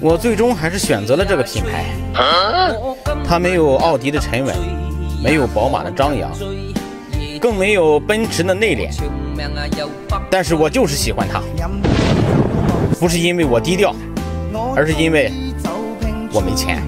我最终还是选择了这个品牌。它没有奥迪的沉稳没有宝马的张扬更没有奔驰的内敛。但是我就是喜欢它不是因为我低调而是因为我没钱。